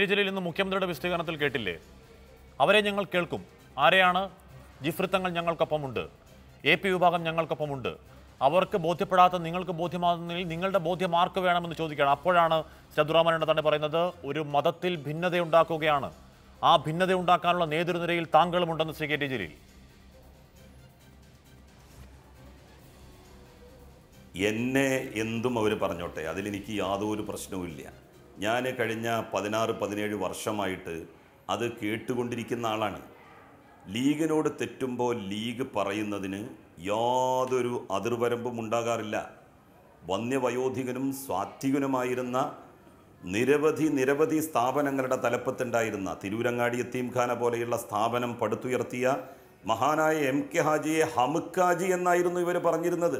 T Jaleel ഇന്ന് മുഖ്യമന്ത്രിയുടെ വിശദീകരണത്തിൽ കേട്ടില്ലേ? അവരെ ഞങ്ങൾ കേൾക്കും. ആരെയാണ്? ജിഫ്രിത്തങ്ങൾ ഞങ്ങൾക്കൊപ്പമുണ്ട്. എ പി വിഭാഗം ഞങ്ങൾക്കൊപ്പമുണ്ട്. അവർക്ക് ബോധ്യപ്പെടാത്ത നിങ്ങൾക്ക് ബോധ്യമാകുന്നതിൽ നിങ്ങളുടെ ബോധ്യം ആർക്ക് വേണമെന്ന് ചോദിക്കുകയാണ്. അപ്പോഴാണ് സദുറാമനോട് തന്നെ പറയുന്നത് ഒരു മതത്തിൽ ഭിന്നതയുണ്ടാക്കുകയാണ്. ആ ഭിന്നത ഉണ്ടാക്കാനുള്ള നേതൃനിരയിൽ താങ്കളുമുണ്ടെന്ന് ശ്രീ കെ ടി ജലീൽ എന്നെ എന്തും അവർ പറഞ്ഞോട്ടെ. അതിലെനിക്ക് യാതൊരു പ്രശ്നവുമില്ല. ഞാൻ കഴിഞ്ഞ പതിനാറ് പതിനേഴ് വർഷമായിട്ട് അത് കേട്ടുകൊണ്ടിരിക്കുന്ന ആളാണ്. ലീഗിനോട് തെറ്റുമ്പോൾ ലീഗ് പറയുന്നതിന് യാതൊരു അതിർവരമ്പും ഉണ്ടാകാറില്ല. വന്യവയോധികനും സ്വാത്വികനുമായിരുന്ന നിരവധി നിരവധി സ്ഥാപനങ്ങളുടെ തലപ്പത്തുണ്ടായിരുന്ന തിരൂരങ്ങാടി എത്തീംഖാന പോലെയുള്ള സ്ഥാപനം പടുത്തുയർത്തിയ മഹാനായ എം കെ ഹാജിയെ ഹമുക്കാജി എന്നായിരുന്നു ഇവർ പറഞ്ഞിരുന്നത്.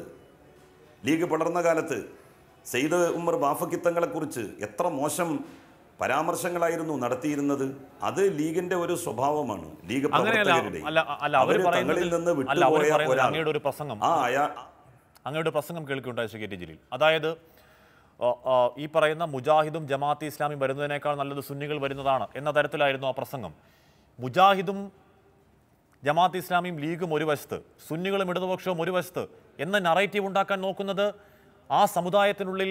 ലീഗ് പടർന്ന കാലത്ത് സെയ്ദ് ഉമർ ബാഫക്കിത്തങ്ങളെക്കുറിച്ച് എത്ര മോശം പരാമർശങ്ങളായിരുന്നു നടത്തിയിരുന്നത്? അത് ലീഗിന്റെ ഒരു സ്വഭാവമാണ്. ലീഗ് പ്രവർത്തകരുടെ അവർ തങ്ങളിൽ നിന്ന് വിട്ടുപോയ അങ്ങയുടെ ഒരു പ്രസംഗം. ആ അയാ അങ്ങയുടെ പ്രസംഗം കേൾക്കുകയുണ്ടായി ശ്രീ കെ ടി ജലീൽ. അതായത് ഈ പറയുന്ന മുജാഹിദും ജമാഅത്ത് ഇസ്ലാമിയും വരുന്നതിനേക്കാൾ നല്ലത് സുന്നികൾ വരുന്നതാണ് എന്ന തരത്തിലായിരുന്നു ആ പ്രസംഗം. മുജാഹിദും ജമാഅത്ത് ഇസ്ലാമിയും ലീഗും ഒരു വശത്ത് സുന്നികളും ഇടതുപക്ഷവും ഒരു വശത്ത് എന്ന നറേറ്റീവ് ഉണ്ടാക്കാൻ നോക്കുന്നത് ആ സമുദായത്തിനുള്ളിൽ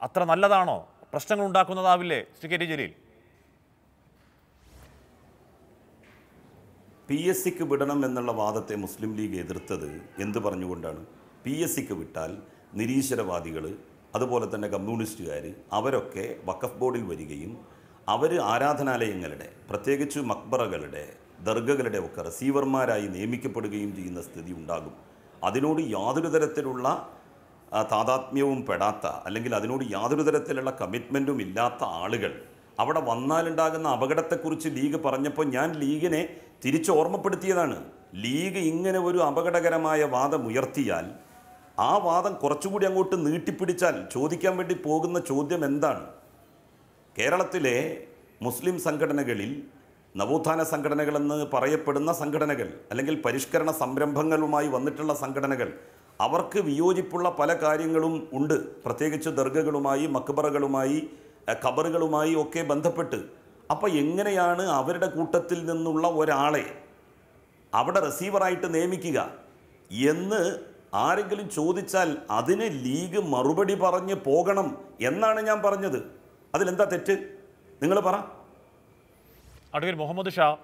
അത്ര നല്ലതാണോ? പ്രശ്നങ്ങൾ ഉണ്ടാക്കുന്നതാവില്ലേ Shri K T Jaleel? P S സിക്ക് വിടണം എന്നുള്ള വാദത്തെ മുസ്ലിം ലീഗ് എതിർത്തത് എന്ത് പറഞ്ഞുകൊണ്ടാണ്? പി എസ് സിക്ക് വിട്ടാൽ നിരീശ്വരവാദികൾ അതുപോലെ തന്നെ കമ്മ്യൂണിസ്റ്റുകാർ അവരൊക്കെ വഖഫ് ബോർഡിൽ വരികയും അവർ ആരാധനാലയങ്ങളുടെ പ്രത്യേകിച്ച് മക്ബറകളുടെ ദർഗകളുടെ ഒക്കെ റിസീവർമാരായി നിയമിക്കപ്പെടുകയും ചെയ്യുന്ന സ്ഥിതി ഉണ്ടാകും. അതിനോട് യാതൊരു തരത്തിലുള്ള താതാത്മ്യവും പെടാത്ത അല്ലെങ്കിൽ അതിനോട് യാതൊരു തരത്തിലുള്ള കമ്മിറ്റ്മെന്റും ഇല്ലാത്ത ആളുകൾ അവിടെ വന്നാലുണ്ടാകുന്ന അപകടത്തെക്കുറിച്ച് ലീഗ് പറഞ്ഞപ്പോൾ ഞാൻ ലീഗിനെ തിരിച്ച് ഓർമ്മപ്പെടുത്തിയതാണ്. ലീഗ് ഇങ്ങനെ ഒരു അപകടകരമായ വാദം ഉയർത്തിയാൽ ആ വാദം കുറച്ചുകൂടി അങ്ങോട്ട് നീട്ടിപ്പിടിച്ചാൽ ചോദിക്കാൻ വേണ്ടി പോകുന്ന ചോദ്യം എന്താണ്? കേരളത്തിലെ മുസ്ലിം സംഘടനകളിൽ നവോത്ഥാന സംഘടനകളെന്ന് പറയപ്പെടുന്ന സംഘടനകൾ അല്ലെങ്കിൽ പരിഷ്കരണ സംരംഭങ്ങളുമായി വന്നിട്ടുള്ള സംഘടനകൾ അവർക്ക് വിയോജിപ്പുള്ള പല കാര്യങ്ങളും ഉണ്ട്. പ്രത്യേകിച്ച് ദർഗകളുമായി മക്ബറകളുമായി ഖബറുകളുമായി ഒക്കെ ബന്ധപ്പെട്ട്. അപ്പോൾ എങ്ങനെയാണ് അവരുടെ കൂട്ടത്തിൽ നിന്നുള്ള ഒരാളെ അവിടെ റിസീവറായിട്ട് നിയമിക്കുക എന്ന് ആരെങ്കിലും ചോദിച്ചാൽ അതിന് ലീഗ് മറുപടി പറഞ്ഞ് പോകണം എന്നാണ് ഞാൻ പറഞ്ഞത്. അതിലെന്താ തെറ്റ്? നിങ്ങൾ പറ. അഡ്വക്കേറ്റ് മുഹമ്മദ് ഷാ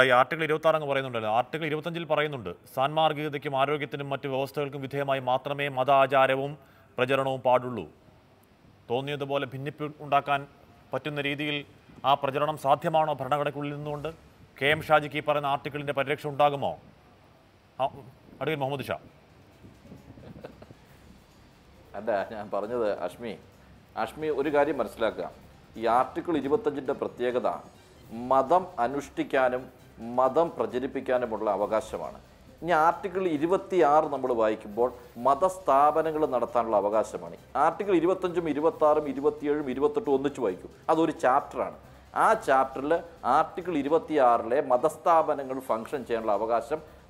ഈ ആർട്ടിക്കിൾ ഇരുപത്തി ആറ് അങ്ങ് പറയുന്നുണ്ടല്ലോ. ആർട്ടിക്കിൾ ഇരുപത്തഞ്ചിൽ പറയുന്നുണ്ട്. സാൻമാർഗികതയ്ക്കും ആരോഗ്യത്തിനും മറ്റ് വ്യവസ്ഥകൾക്കും വിധേയമായി മാത്രമേ മതാചാരവും പ്രചരണവും പാടുള്ളൂ. തോന്നിയതുപോലെ ഭിന്നിപ്പ് ഉണ്ടാക്കാൻ പറ്റുന്ന രീതിയിൽ ആ പ്രചരണം സാധ്യമാണോ ഭരണഘടനയ്ക്കുള്ളിൽ നിന്നുകൊണ്ട്? കെ എം ഷാജിക്ക് ഈ പറയുന്ന ആർട്ടിക്കിളിന്റെ പരിരക്ഷ ഉണ്ടാകുമോ? അഡ്വക്കേറ്റ് മുഹമ്മദ് ഷാ. അല്ല ഞാൻ പറഞ്ഞത് അഷ്മി. അഷ്മി ഒരു കാര്യം മനസ്സിലാക്കുക. ഈ ആർട്ടിക്കിൾ ഇരുപത്തഞ്ചിന്റെ പ്രത്യേകത മതം അനുഷ്ഠിക്കാനും മതം പ്രചരിപ്പിക്കാനുമുള്ള അവകാശമാണ്. ഇനി ആർട്ടിക്കിൾ ഇരുപത്തി ആറ് നമ്മൾ വായിക്കുമ്പോൾ മതസ്ഥാപനങ്ങൾ നടത്താനുള്ള അവകാശമാണ്. ആർട്ടിക്കിൾ ഇരുപത്തഞ്ചും ഇരുപത്തി ആറും ഇരുപത്തിയേഴും ഇരുപത്തെട്ടും ഒന്നിച്ച് വായിക്കും. അതൊരു ചാപ്റ്ററാണ്. ആ ചാപ്റ്ററിൽ ആർട്ടിക്കിൾ ഇരുപത്തിയാറിലെ മതസ്ഥാപനങ്ങൾ ഫംഗ്ഷൻ ചെയ്യാനുള്ള അവകാശം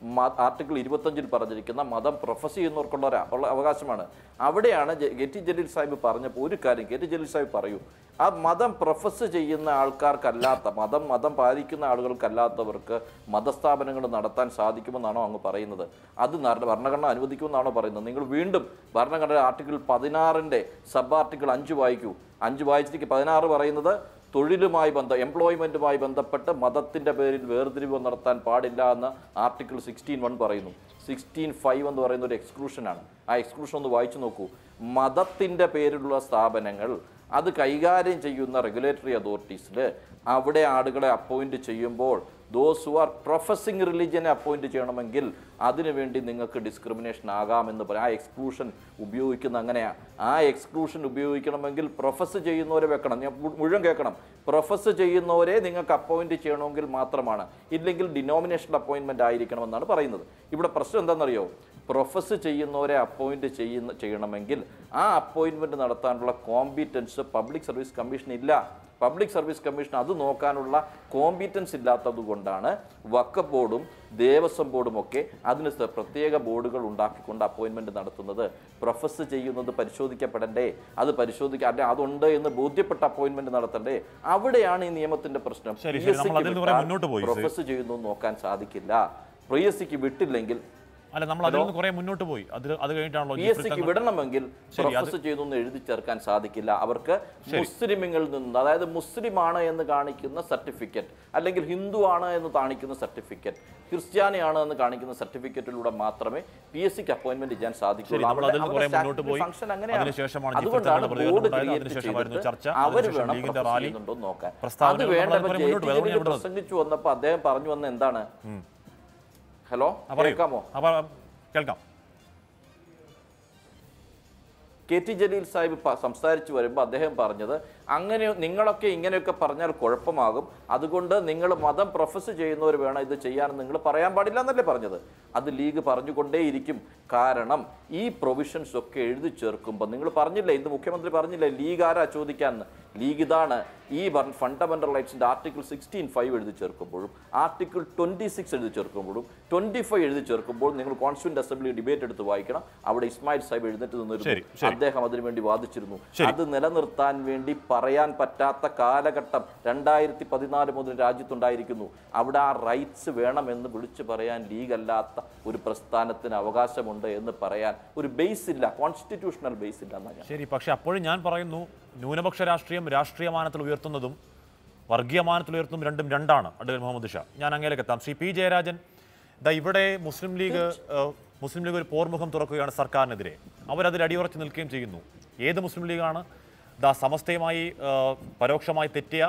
ആർട്ടിക്കിൾ ഇരുപത്തഞ്ചിൽ പറഞ്ഞിരിക്കുന്ന മതം പ്രൊഫസ് ചെയ്യുന്നവർക്കുള്ള ഒരു അവകാശമാണ്. അവിടെയാണ് ഗെറ്റി ജലീൽ സാഹിബ് പറഞ്ഞപ്പോൾ ഒരു കാര്യം ഗെറ്റി ജലീൽ സാഹിബ് പറയൂ. ആ മതം പ്രൊഫസ് ചെയ്യുന്ന ആൾക്കാർക്കല്ലാത്ത മതം മതം പാലിക്കുന്ന ആളുകൾക്കല്ലാത്തവർക്ക് മതസ്ഥാപനങ്ങൾ നടത്താൻ സാധിക്കുമെന്നാണോ അങ്ങ് പറയുന്നത്? അത് ഭരണഘടന അനുവദിക്കുമെന്നാണോ പറയുന്നത്? നിങ്ങൾ വീണ്ടും ഭരണഘടന ആർട്ടിക്കിൾ പതിനാറിന്റെ സബ് ആർട്ടിക്കിൾ അഞ്ച് വായിക്കൂ. അഞ്ച് വായിച്ചിട്ട് പതിനാറ് പറയുന്നത് തൊഴിലുമായി ബന്ധ എംപ്ലോയ്മെന്റുമായി ബന്ധപ്പെട്ട് മതത്തിന്റെ പേരിൽ വേർതിരിവ് നടത്താൻ പാടില്ല എന്ന് ആർട്ടിക്കിൾ സിക്സ്റ്റീൻ വൺ പറയുന്നു. സിക്സ്റ്റീൻ ഫൈവ് എന്ന് പറയുന്ന ഒരു എക്സ്ക്ലൂഷനാണ് ആ എക്സ്ക്ലൂഷൻ ഒന്ന് വായിച്ചു നോക്കൂ. മതത്തിന്റെ പേരിലുള്ള സ്ഥാപനങ്ങൾ അത് കൈകാര്യം ചെയ്യുന്ന റെഗുലേറ്ററി അതോറിറ്റീസിൽ അവിടെ ആളുകളെ അപ്പോയിന്റ് ചെയ്യുമ്പോൾ ദോസ് ഹു ആർ പ്രൊഫസിങ് റിലീജിയനെ അപ്പോയിന്റ് ചെയ്യണമെങ്കിൽ അതിനുവേണ്ടി നിങ്ങൾക്ക് ഡിസ്ക്രിമിനേഷൻ ആകാമെന്ന് പറയാം ആ എക്സ്ക്ലൂഷൻ ഉപയോഗിക്കുന്ന അങ്ങനെയാണ് ആ എക്സ്ക്ലൂഷൻ ഉപയോഗിക്കണമെങ്കിൽ പ്രൊഫസ് ചെയ്യുന്നവരെ വെക്കണം. ഞാൻ മുഴുവൻ കേൾക്കണം. പ്രൊഫസ് ചെയ്യുന്നവരെ നിങ്ങൾക്ക് അപ്പോയിന്റ് ചെയ്യണമെങ്കിൽ മാത്രമാണ്. ഇല്ലെങ്കിൽ ഡിനോമിനേഷൻ അപ്പോയിൻമെന്റ് ആയിരിക്കണമെന്നാണ് പറയുന്നത്. ഇവിടെ പ്രശ്നം എന്താണെന്നറിയോ? പ്രൊഫസ് ചെയ്യുന്നവരെ അപ്പോയിന്റ് ചെയ്യുന്ന ചെയ്യണമെങ്കിൽ ആ അപ്പോയിൻമെന്റ് നടത്താനുള്ള കോമ്പിറ്റൻസ് പബ്ലിക് സർവീസ് കമ്മീഷൻ ഇല്ല. പബ്ലിക് സർവീസ് കമ്മീഷൻ അത് നോക്കാനുള്ള കോമ്പീറ്റൻസ് ഇല്ലാത്തതുകൊണ്ടാണ് വക്കഫ് ബോർഡും ദേവസ്വം ബോർഡും ഒക്കെ അതിന് പ്രത്യേക ബോർഡുകൾ ഉണ്ടാക്കിക്കൊണ്ട് അപ്പോയിൻമെന്റ് നടത്തുന്നത്. പ്രൊഫസ് ചെയ്യുന്നത് പരിശോധിക്കപ്പെടണ്ടേ? അത് പരിശോധിക്കുക അല്ലെ അതുണ്ട് എന്ന് ബോധ്യപ്പെട്ട അപ്പോയിൻമെന്റ് നടത്തണ്ടേ? അവിടെയാണ് ഈ നിയമത്തിന്റെ പ്രശ്നം. പ്രൊഫസ് ചെയ്യുന്നു നോക്കാൻ സാധിക്കില്ല. പ്രിയസിക്ക് വിട്ടില്ലെങ്കിൽ അല്ല നമ്മൾ അതിൽ നിന്ന് കുറെ മുന്നോട്ട് പോയി. അത് അത് കഴിഞ്ഞിട്ടാണല്ലോ പി എസ് സിക്ക് വിടണമെങ്കിൽ ചെയ്തു എന്ന് എഴുതി ചേർക്കാൻ സാധിക്കില്ല. അവർക്ക് മുസ്ലിമിങ്ങളിൽ നിന്ന് അതായത് മുസ്ലിമാണ് എന്ന് കാണിക്കുന്ന സർട്ടിഫിക്കറ്റ് അല്ലെങ്കിൽ ഹിന്ദു ആണ് എന്ന് കാണിക്കുന്ന സർട്ടിഫിക്കറ്റ് ക്രിസ്ത്യാനിയാണ് എന്ന് കാണിക്കുന്ന സർട്ടിഫിക്കറ്റിലൂടെ മാത്രമേ പി എസ് സിക്ക് അപ്പോയിന്റ്മെന്റ് ചെയ്യാൻ സാധിക്കുകയുള്ളൂ സാധിക്കുള്ളൂ ഫംഗ്ഷൻ അങ്ങനെയാണ്. അതുകൊണ്ടാണ് ബോർഡ് അവർ വേണം നോക്കാൻ. അത് വേണ്ട. പ്രസംഗിച്ചു വന്നപ്പോ അദ്ദേഹം പറഞ്ഞു വന്ന എന്താണ്? ഹലോ. കേൾക്കാമോ? കേൾക്കാം. കെ ടി ജലീൽ സാഹിബ് സംസാരിച്ചു വരുമ്പോൾ അദ്ദേഹം പറഞ്ഞത് അങ്ങനെ നിങ്ങളൊക്കെ ഇങ്ങനെയൊക്കെ പറഞ്ഞാൽ കുഴപ്പമാകും. അതുകൊണ്ട് നിങ്ങൾ മതം പ്രൊഫസ് ചെയ്യുന്നവർ വേണം ഇത് ചെയ്യാൻ നിങ്ങൾ പറയാൻ പാടില്ല എന്നല്ലേ പറഞ്ഞത്? അത് ലീഗ് പറഞ്ഞുകൊണ്ടേയിരിക്കും. കാരണം ഈ പ്രൊവിഷൻസ് ഒക്കെ എഴുതി ചേർക്കുമ്പോൾ നിങ്ങൾ പറഞ്ഞില്ലേ ഇന്ന് മുഖ്യമന്ത്രി പറഞ്ഞില്ലേ ലീഗ് ആരാ ചോദിക്കാന്ന് ലീഗ് ഇതാണ്. ഈ ഫണ്ടമെന്റൽ റൈറ്റ്സിന്റെ ആർട്ടിക്കിൾ സിക്സ്റ്റീൻ ഫൈവ് എഴുതി ചേർക്കുമ്പോഴും ആർട്ടിക്കിൾ ട്വന്റി സിക്സ് എഴുതി ചേർക്കുമ്പോഴും ട്വന്റി ഫൈവ് എഴുതി ചേർക്കുമ്പോൾ നിങ്ങൾ കോൺസ്റ്റിറ്റ്യൂന്റ് അസംബ്ലി ഡിബേറ്റ് എടുത്ത് വായിക്കണം. അവിടെ ഇസ്മായിൽ സാഹിബ് എഴുന്നേറ്റ് നിന്നിരുന്നു അദ്ദേഹം അതിനു വേണ്ടി വാദിച്ചിരുന്നു. അത് നിലനിർത്താൻ വേണ്ടി പറയാൻ പറ്റാത്ത കാലഘട്ടം രണ്ടായിരത്തി പതിനാല് മുതൽ രാജ്യത്തുണ്ടായിരിക്കുന്നു. അവിടെ ആ റൈറ്റ്സ് വേണമെന്ന് വിളിച്ചു പറയാൻ ലീഗല്ലാത്ത ഒരു പ്രസ്ഥാനത്തിന് അവകാശമുണ്ട്. എന്ന് പറയാൻ ഒരു ബേസ് ഇല്ല കോൺസ്റ്റിറ്റ്യൂഷണൽ ബേസ് ഇല്ല എന്നാണ് ശരി പക്ഷെ അപ്പോഴും ഞാൻ പറയുന്നു ന്യൂനപക്ഷ രാഷ്ട്രീയം രാഷ്ട്രീയമാനത്തിൽ ഉയർത്തുന്നതും വർഗീയമാനത്തിൽ ഉയർത്തുന്നതും രണ്ടും രണ്ടാണ് അഡ്വക്കേറ്റ് മുഹമ്മദ് ഷാ ഞാൻ അങ്ങേലേക്ക് എത്താം. ശ്രീ പി ജയരാജൻ ദാ ഇവിടെ മുസ്ലിം ലീഗ് മുസ്ലിം ലീഗ് ഒരു പോർമുഖം തുറക്കുകയാണ് സർക്കാരിനെതിരെ. അവരതിൽ അടിയുറച്ച് നിൽക്കുകയും ചെയ്യുന്നു. ഏത് മുസ്ലിം ലീഗാണ്? ദാ സമസ്തയുമായി പരോക്ഷമായി തെറ്റിയ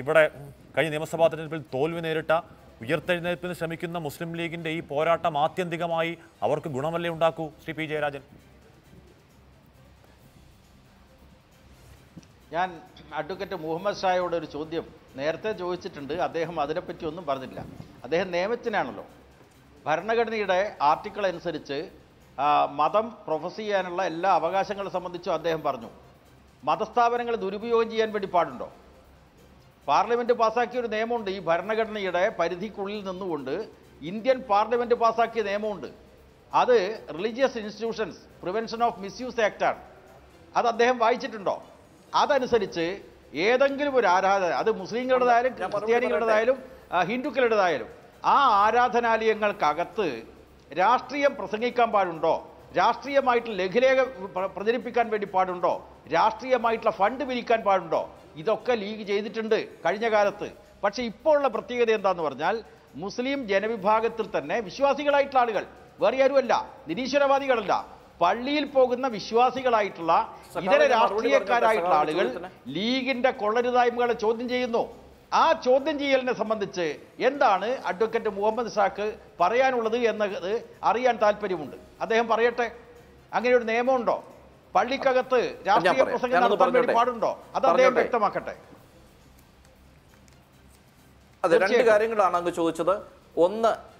ഇവിടെ കഴിഞ്ഞ നിയമസഭാ തെരഞ്ഞെടുപ്പിൽ തോൽവി നേരിട്ട ഉയർത്തെഴുന്നേൽപ്പിന് ശ്രമിക്കുന്ന മുസ്ലിം ലീഗിന്റെ ഈ പോരാട്ടം ആത്യന്തികമായി അവർക്ക് ഗുണമല്ലേ ഉണ്ടാക്കൂ? ശ്രീ പി ജയരാജൻ. ഞാൻ അഡ്വക്കേറ്റ് മുഹമ്മദ് ഷായോട് ഒരു ചോദ്യം നേരത്തെ ചോദിച്ചിട്ടുണ്ട്. അദ്ദേഹം അതിനെപ്പറ്റി ഒന്നും പറഞ്ഞില്ല. അദ്ദേഹം നിയമത്തിനാണല്ലോ ഭരണഘടനയുടെ ആർട്ടിക്കിൾ അനുസരിച്ച് മതം പ്രൊഫസ് ചെയ്യാനുള്ള എല്ലാ അവകാശങ്ങളെ സംബന്ധിച്ചും അദ്ദേഹം പറഞ്ഞു. മതസ്ഥാപനങ്ങളെ ദുരുപയോഗം ചെയ്യാൻ വേണ്ടി പാടുണ്ടോ? പാർലമെന്റ് പാസ്സാക്കിയ ഒരു നിയമമുണ്ട് ഈ ഭരണഘടനയുടെ പരിധിക്കുള്ളിൽ നിന്നുകൊണ്ട്. ഇന്ത്യൻ പാർലമെന്റ് പാസ്സാക്കിയ നിയമമുണ്ട്. അത് religious institutions prevention of misuse ആക്റ്റാണ് അത് അദ്ദേഹം വായിച്ചിട്ടുണ്ടോ? അതനുസരിച്ച് ഏതെങ്കിലും ഒരു ആരാധന അത് മുസ്ലിങ്ങളുടേതായാലും ക്രിസ്ത്യാനികളുടേതായാലും ഹിന്ദുക്കളുടേതായാലും ആ ആരാധനാലയങ്ങൾക്കകത്ത് രാഷ്ട്രീയം പ്രസംഗിക്കാൻ പാടുണ്ടോ? രാഷ്ട്രീയമായിട്ട് ലഘുലേഖ പ്ര- പ്രചരിപ്പിക്കാൻ വേണ്ടി പാടുണ്ടോ? രാഷ്ട്രീയമായിട്ടുള്ള ഫണ്ട് പിരിക്കാൻ പാടുണ്ടോ? ഇതൊക്കെ ലീഗ് ചെയ്തിട്ടുണ്ട് കഴിഞ്ഞ കാലത്ത്. പക്ഷേ ഇപ്പോൾ ഉള്ള പ്രത്യേകത എന്താന്ന് പറഞ്ഞാൽ മുസ്ലിം ജനവിഭാഗത്തിൽ തന്നെ വിശ്വാസികളായിട്ടുള്ള ആളുകൾ വേറെ ആരുമല്ല നിരീശ്വരവാദികളല്ല പള്ളിയിൽ പോകുന്ന വിശ്വാസികളായിട്ടുള്ള ഇതര രാഷ്ട്രീയക്കാരായിട്ടുള്ള ആളുകൾ ലീഗിന്റെ കൊള്ളരുതായ്മകളെ ചോദ്യം ചെയ്യുന്നു. ആ ചോദ്യം ചെയ്യലിനെ സംബന്ധിച്ച് എന്താണ് അഡ്വക്കേറ്റ് മുഹമ്മദ് ഷാക്ക് പറയാനുള്ളത് എന്നത് അറിയാൻ താല്പര്യമുണ്ട്. അദ്ദേഹം പറയട്ടെ? അങ്ങനെ ഒരു നിയമമുണ്ടോ? പള്ളിക്കകത്ത് രാഷ്ട്രീയ പ്രസംഗം നടത്താൻ വേണ്ടി പാടുണ്ടോ? അത് അദ്ദേഹം വ്യക്തമാക്കട്ടെ. അതെ രണ്ട് കാര്യങ്ങളാണ് അങ്ങ് ചോദിച്ചത്. ഒന്ന്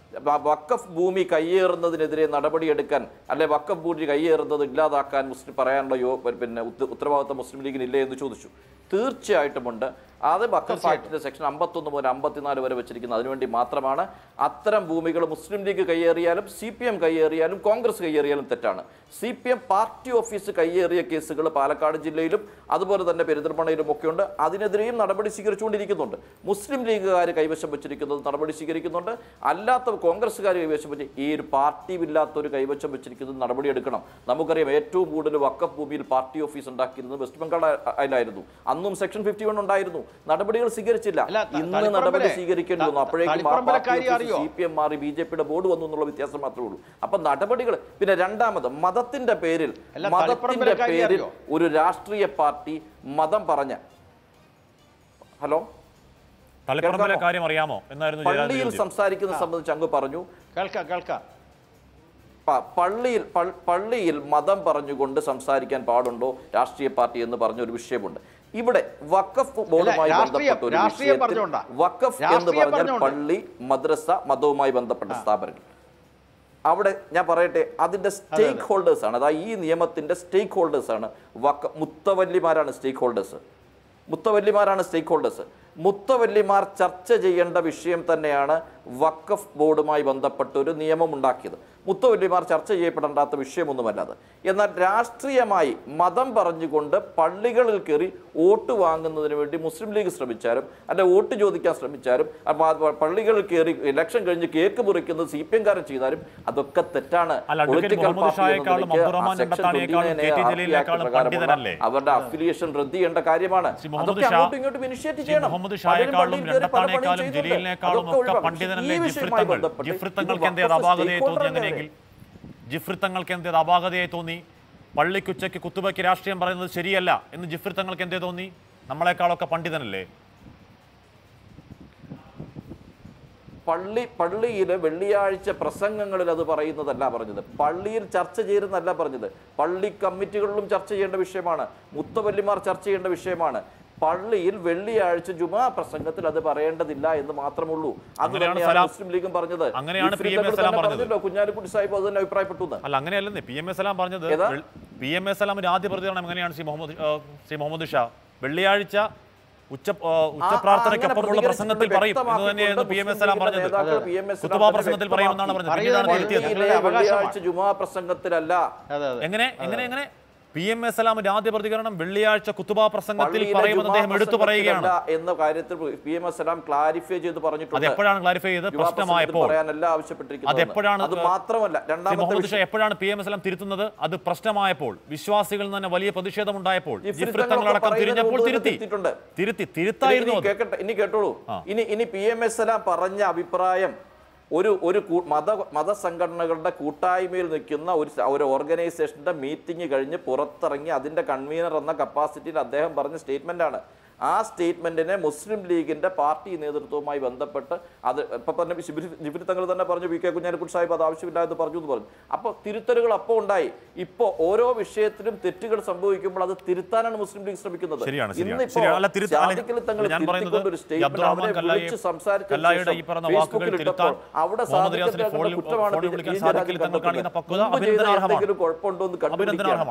വക്കഫ് ഭൂമി കയ്യേറുന്നതിനെതിരെ നടപടിയെടുക്കാൻ അല്ലെ വക്കഫ് ഭൂമി കയ്യേറുന്നത് ഇല്ലാതാക്കാൻ മുസ്ലിം പറയാനുള്ള യോ പിന്നെ ഉത്ത- ഉത്തരവാദിത്തം മുസ്ലിം ലീഗിന് ഇല്ലേ എന്ന് ചോദിച്ചു. തീർച്ചയായിട്ടുമുണ്ട് അത് വഖഫ് ആക്ടിന്റെ സെക്ഷൻ അമ്പത്തൊന്ന് മുതൽ അമ്പത്തിനാല് വരെ വെച്ചിരിക്കുന്നത് അതിനുവേണ്ടി മാത്രമാണ് അത്തരം ഭൂമികൾ മുസ്ലിം ലീഗ് കൈയേറിയാലും സി പി എം കയ്യേറിയാലും കോൺഗ്രസ് കൈയേറിയാലും തെറ്റാണ്. C P M party office കൈയേറിയ കേസുകൾ പാലക്കാട് ജില്ലയിലും അതുപോലെ തന്നെ പെരിന്തൽമണ്ണയിലും ഒക്കെ ഉണ്ട്. അതിനെതിരെയും നടപടി സ്വീകരിച്ചുകൊണ്ടിരിക്കുന്നുണ്ട്. മുസ്ലിം ലീഗുകാർ കൈവശം വെച്ചിരിക്കുന്നത് നടപടി സ്വീകരിക്കുന്നുണ്ട്. അല്ലാത്ത കോൺഗ്രസ്സുകാർ കൈവശം വെച്ച് ഈ ഒരു പാർട്ടിയില്ലാത്തൊരു കൈവശം വെച്ചിരിക്കുന്നത് നടപടി എടുക്കണം. നമുക്കറിയാം ഏറ്റവും കൂടുതൽ വക്കഫ് ഭൂമിയിൽ പാർട്ടി ഓഫീസ് ഉണ്ടാക്കിയിരുന്നത് വെസ്റ്റ് ബംഗാൾ ആയിരുന്നു അന്നും സെക്ഷൻ ഫിഫ്റ്റി വൺ ഉണ്ടായിരുന്നു. നടപടികൾ സ്വീകരിച്ചില്ല. ഇന്ന് നടപടി സ്വീകരിക്കേണ്ടി വന്നു. അപ്പോഴേക്കും? സി പി എം മാറി ബി ജെ പിയുടെ ബോർഡ് വന്നു എന്നുള്ള വ്യത്യാസം മാത്രമേ ഉള്ളൂ. അപ്പൊ നടപടികൾ പിന്നെ രണ്ടാമത് മതത്തിന്റെ പേരിൽ മതത്തിന്റെ കാര്യം പേരിൽ അറിയോ? ഒരു രാഷ്ട്രീയ പാർട്ടി മതം പറഞ്ഞ. ഹലോ? കാര്യം അറിയാമോ? എന്നായിരുന്നു പള്ളിയിൽ സംസാരിക്കുന്ന സംബന്ധിച്ച് അങ്ങ് പറഞ്ഞു. കേൾക്കാം കേൾക്കാം. പള്ളിയിൽ പള്ളിയിൽ മതം പറഞ്ഞുകൊണ്ട് സംസാരിക്കാൻ പാടുണ്ടോ? രാഷ്ട്രീയ പാർട്ടി എന്ന് പറഞ്ഞ ഒരു വിഷയമുണ്ട്. ഇവിടെ വഖഫ് ബോർഡുമായി ബന്ധപ്പെട്ട ഒരു വിഷയത്തിൽ വഖഫ് എന്ന് പറഞ്ഞാൽ പള്ളി മദ്രസ മതവുമായി ബന്ധപ്പെട്ട സ്ഥാപനങ്ങൾ. അവിടെ ഞാൻ പറയട്ടെ അതിന്റെ സ്റ്റേക്ക് ഹോൾഡേഴ്സ് ആണ്. അതായത് ഈ നിയമത്തിന്റെ സ്റ്റേക്ക് ഹോൾഡേഴ്സ് ആണ് വക്ക മുത്തവല്ലിമാരാണ് സ്റ്റേക്ക് ഹോൾഡേഴ്സ് മുത്തവല്ലിമാരാണ് സ്റ്റേക്ക് ഹോൾഡേഴ്സ് മുത്തവല്ലിമാർ ചർച്ച ചെയ്യേണ്ട വിഷയം തന്നെയാണ് വക്കഫ് ബോർഡുമായി ബന്ധപ്പെട്ട ഒരു നിയമം ഉണ്ടാക്കിയത് മുത്തവല്ലിമാർ ചർച്ച ചെയ്യപ്പെടേണ്ടാത്ത വിഷയമൊന്നുമല്ല അത് എന്നാൽ രാഷ്ട്രീയമായി മതം പറഞ്ഞുകൊണ്ട് പള്ളികളിൽ കയറി വോട്ട് വാങ്ങുന്നതിന് വേണ്ടി മുസ്ലിം ലീഗ് ശ്രമിച്ചാലും അല്ലെ വോട്ട് ചോദിക്കാൻ ശ്രമിച്ചാലും പള്ളികളിൽ കയറി ഇലക്ഷൻ കഴിഞ്ഞ് കേക്ക് മുറിക്കുന്നത് സി പി എംകാരൻ ചെയ്താലും അതൊക്കെ തെറ്റാണ്. Political advocate Political Muhammad party എന്ന ഷായേക്കാളും നിലയ്ക്ക് അബ്ദുറഹ്മാൻ ആ section രണ്ടത്താണിയേക്കാളും 29 കെ ടി RP ജലീലിനേക്കാളും Act പ്രകാരമുള്ള പണ്ഡിതനല്ലേ? അവരുടെ അഫിലിയേഷൻ റദ്ദ് ചെയ്യേണ്ട കാര്യമാണ്. അതൊക്കെ അങ്ങോട്ടും ഇങ്ങോട്ടും ഇനിഷ്യേറ്റ് ചെയ്യണം. മുഹമ്മദ് ഷായേക്കാളും രണ്ടത്താണേക്കാളും ജലീലിനേക്കാളും ഒക്കെ. പണ്ഡിതനല്ലേ ജിഫ്രിത്തങ്ങൾ. ജിഫ്രിത്തങ്ങൾക്ക് എന്തേ അപാകതയായി തോന്നി അങ്ങനെയെങ്കിൽ ജിഫ്രിത്തങ്ങൾക്ക് എന്തേ അപാകതയായി തോന്നി പള്ളിക്കുച്ചയ്ക്ക് കുത്തുബയ്ക്ക് രാഷ്ട്രീയം പറയുന്നത് ശരിയല്ല എന്ന് ജിഫ്രിത്തങ്ങൾക്ക് എന്തേ തോന്നി? നമ്മളെക്കാളൊക്കെ പണ്ഡിതനല്ലേ? പള്ളി പള്ളിയിൽ വെള്ളിയാഴ്ച പ്രസംഗങ്ങളിൽ അത് പറയുന്നതല്ല പറഞ്ഞത്. പള്ളിയിൽ ചർച്ച ചെയ്യുന്നതല്ല പറഞ്ഞത്. പള്ളി കമ്മിറ്റികളിലും ചർച്ച ചെയ്യേണ്ട വിഷയമാണ്. മുത്തവല്ലിമാർ ചർച്ച ചെയ്യേണ്ട വിഷയമാണ്. പള്ളിയിൽ വെള്ളിയാഴ്ച ജുമാ പ്രസംഗത്തിൽ അത് പറയേണ്ടതില്ല എന്ന് മാത്രമുള്ളൂ. അത് തന്നെയാണ് സലാം- മുസ്ലിം ലീഗും പറഞ്ഞത്. പറഞ്ഞല്ലോ കുഞ്ഞാലിക്കുട്ടി സാഹിബ് അത് തന്നെ അഭിപ്രായപ്പെട്ടു. അല്ല അങ്ങനെയല്ലെന്നേ. പി എം എസ് എല്ലാം പറഞ്ഞത്? പി എം എസ് എല്ലാം ആദ്യ പ്രതികരണം എങ്ങനെയാണ് ശ്രീ മുഹമ്മദ് ശ്രീ മുഹമ്മദ് ഷാ? വെള്ളിയാഴ്ച ഉച്ച ഉച്ചപ്രാർത്ഥനയ്ക്കൊപ്പമുള്ള പ്രസംഗത്തിൽ പറയും. എന്ന് തന്നെയായിരുന്നു പി എം എസ് എല്ലാം പറഞ്ഞത്. കുത്തുബ പ്രസംഗത്തിൽ പറയുമെന്നാണ് പറഞ്ഞത്. പിന്നീടാണ് തിരുത്തിയത് എങ്ങനെ എങ്ങനെ എങ്ങനെ? പി എം എസ് സലാമിന്റെ ആദ്യ പ്രതികരണം വെള്ളിയാഴ്ച കുത്തുബ പ്രസംഗത്തിൽ പറയുമെന്ന് അദ്ദേഹം എടുത്തു പറയുകയാണ്. എന്ന കാര്യത്തിൽ P M S Salam clarify ചെയ്ത് പറഞ്ഞിട്ടുണ്ട്. എപ്പോഴാണ് ക്ലാരിഫൈ ചെയ്തത്? ജുമാ പ്രശ്നമായപ്പോൾ. അത് എപ്പോഴാണ് അത് മാത്രമല്ല രണ്ടാമത്തെ വിഷയം. എപ്പോഴാണ് പി എം എസ് എല്ലാം തിരുത്തുന്നത്? അത് പ്രശ്നമായപ്പോൾ. വിശ്വാസികളിൽ തന്നെ വലിയ പ്രതിഷേധം ഉണ്ടായപ്പോൾ. ജിഫ്രിത്തങ്ങളടക്കം തിരിഞ്ഞപ്പോൾ തിരുത്തി. തിരുത്തി. ഇനി തിരുത്തായിരുന്നു ഇനി കേട്ടോളൂ. ഇനി ഇനി പി എം എസ് എല്ലാം പറഞ്ഞ അഭിപ്രായം ഒരു ഒരു മത മതസംഘടനകളുടെ കൂട്ടായ്മയിൽ നിൽക്കുന്ന ഒരു ഒരു ഓർഗനൈസേഷന്റെ മീറ്റിംഗ് കഴിഞ്ഞ് പുറത്തിറങ്ങി അതിന്റെ കൺവീനർ എന്ന കപ്പാസിറ്റിയിൽ അദ്ദേഹം പറഞ്ഞ സ്റ്റേറ്റ്മെന്റ് ആണ് ആ സ്റ്റേറ്റ്മെന്റിനെ മുസ്ലിം ലീഗിന്റെ പാർട്ടി നേതൃത്വവുമായി ബന്ധപ്പെട്ട് അത് ഇപ്പം തന്നെ ജിബിരി തങ്ങൾ തന്നെ പറഞ്ഞു വി കെ കുഞ്ഞാലിക്കുട്ടി സാഹിബ് അത് ആവശ്യമില്ല എന്ന് പറഞ്ഞു എന്ന് പറഞ്ഞു. അപ്പോൾ തിരുത്തലുകൾ അപ്പോൾ ഉണ്ടായി. ഇപ്പോൾ ഓരോ വിഷയത്തിലും തെറ്റുകൾ സംഭവിക്കുമ്പോൾ അത് തിരുത്താനാണ് മുസ്ലിം ലീഗ് ശ്രമിക്കുന്നത്. അവിടെ കുറ്റമാണ് കുഴപ്പമുണ്ടോ എന്ന് കണ്ടുപിടിക്കുകയാണ്.